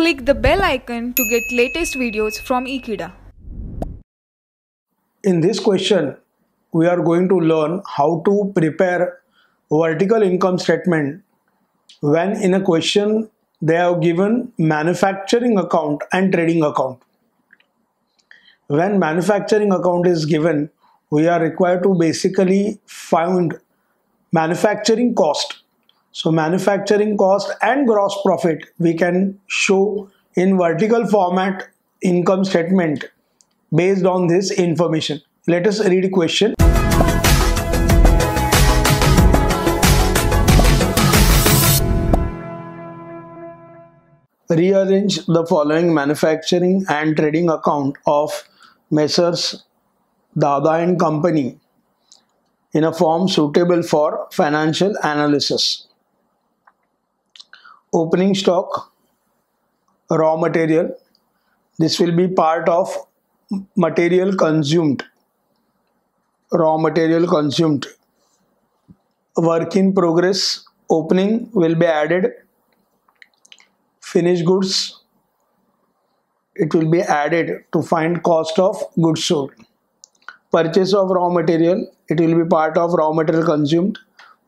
Click the bell icon to get latest videos from Ekeeda. In this question, we are going to learn how to prepare vertical income statement when in a question they have given manufacturing account and trading account. When manufacturing account is given, we are required to basically find manufacturing cost. So manufacturing cost and gross profit we can show in vertical format income statement based on this information. Let us read question. Rearrange the following manufacturing and trading account of Messrs. Dada and Company in a form suitable for financial analysis. Opening stock, raw material. This will be part of material consumed. Raw material consumed. Work in progress. Opening will be added. Finished goods. It will be added to find cost of goods sold. Purchase of raw material. It will be part of raw material consumed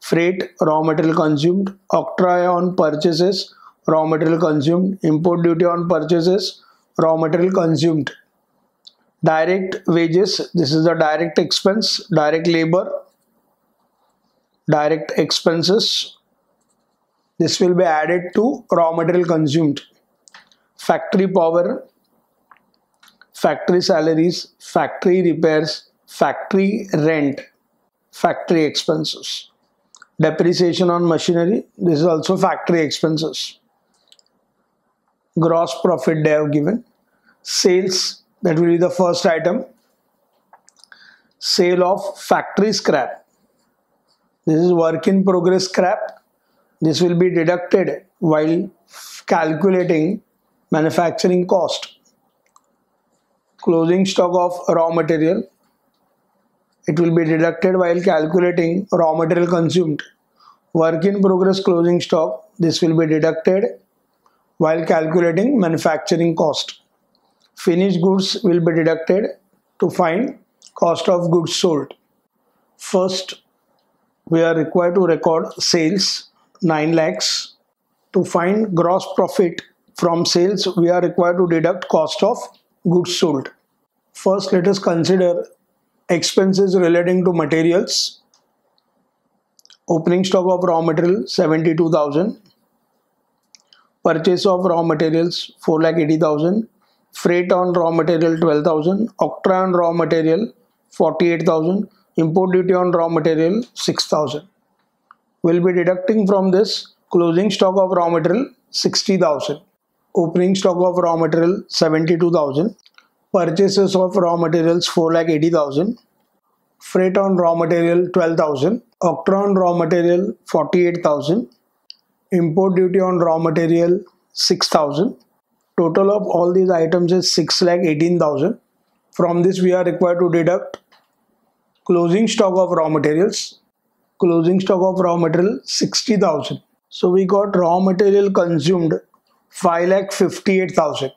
freight raw material consumed octroi on purchases raw material consumed import duty on purchases raw material consumed. Direct wages this is the direct expense direct labor direct expenses. This will be added to raw material consumed. Factory power factory salaries factory repairs factory rent factory expenses depreciation on machinery this is also factory expenses. Gross profit they have given. Sales that will be the first item. Sale of factory scrap. This is work in progress scrap. This will be deducted while calculating manufacturing cost. Closing stock of raw material it will be deducted while calculating raw material consumed work in progress closing stock this will be deducted while calculating manufacturing cost finished goods will be deducted to find cost of goods sold. First, we are required to record sales 9 lakhs. To find gross profit from sales, we are required to deduct cost of goods sold. First, let us consider expenses relating to materials. Opening stock of raw material 72,000. Purchase of raw materials 4,80,000 freight on raw material 12000 octroi on raw material 48000 import duty on raw material 6000 we'll be deducting from this closing stock of raw material 60000 opening stock of raw material 72000 purchases of raw materials 480000 freight on raw material 12000 octroi on raw material 48000 import duty on raw material 6000 total of all these items is 6 lakh 18000 from this we are required to deduct closing stock of raw materials. Closing stock of raw material 60000 so we got raw material consumed 5 lakh 58000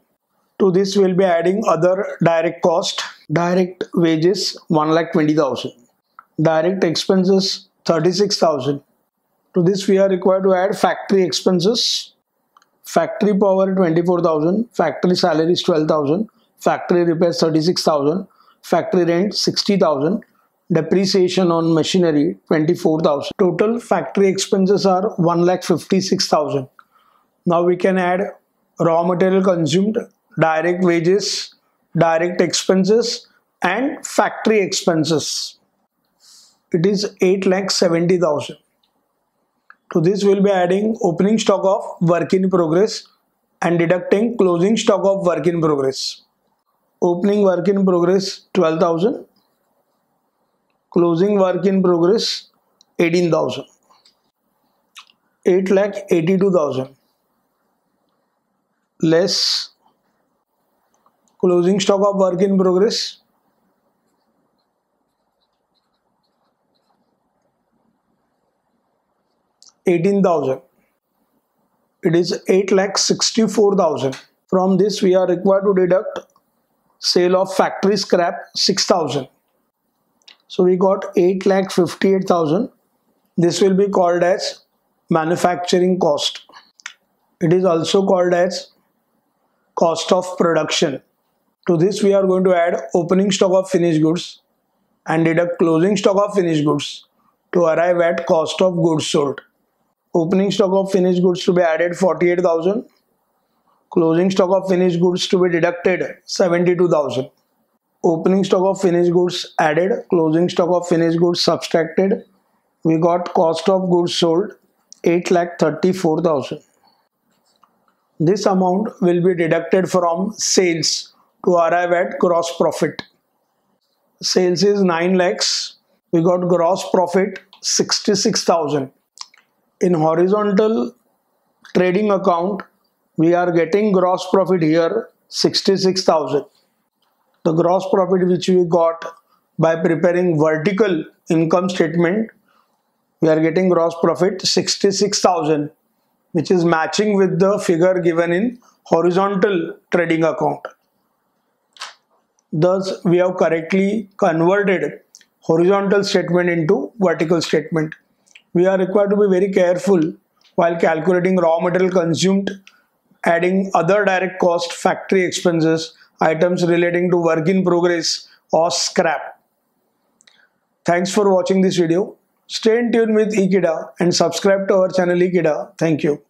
to this we'll be adding other direct cost. Direct wages 1 lakh 20000 direct expenses 36000 to this we are required to add factory expenses. Factory power 24000 factory salaries 12000 factory repairs 36000 factory rent 60000 depreciation on machinery 24000 total factory expenses are 1,56,000 now we can add raw material consumed direct wages direct expenses and factory expenses it is 8,70,000 to this we'll be adding opening stock of work in progress and deducting closing stock of work in progress. Opening work in progress 12,000. Closing work in progress 18,000. 8 lakh 82,000 less closing stock of work in progress 18,000 it is 8 lakh 64,000. From this we are required to deduct sale of factory scrap 6,000. So we got 8 lakh 58,000. This will be called as manufacturing cost. It is also called as cost of production. To this we are going to add opening stock of finished goods and deduct closing stock of finished goods to arrive at cost of goods sold. Opening stock of finished goods to be added 48,000. Closing stock of finished goods to be deducted 72,000. Opening stock of finished goods added, closing stock of finished goods subtracted. We got cost of goods sold 8 lakh 34,000. This amount will be deducted from sales to arrive at gross profit. Sales is 9 lakhs. We got gross profit 66,000. In horizontal trading account, we are getting gross profit here 66,000. The gross profit which we got by preparing vertical income statement, we are getting gross profit 66,000 which is matching with the figure given in horizontal trading account. Thus, we have correctly converted horizontal statement into vertical statement. We are required to be very careful while calculating raw material consumed, adding other direct cost, factory expenses, items relating to work in progress or scrap. Thanks for watching this video. Stay in tune with Ekeeda and subscribe to our channel Ekeeda. Thank you.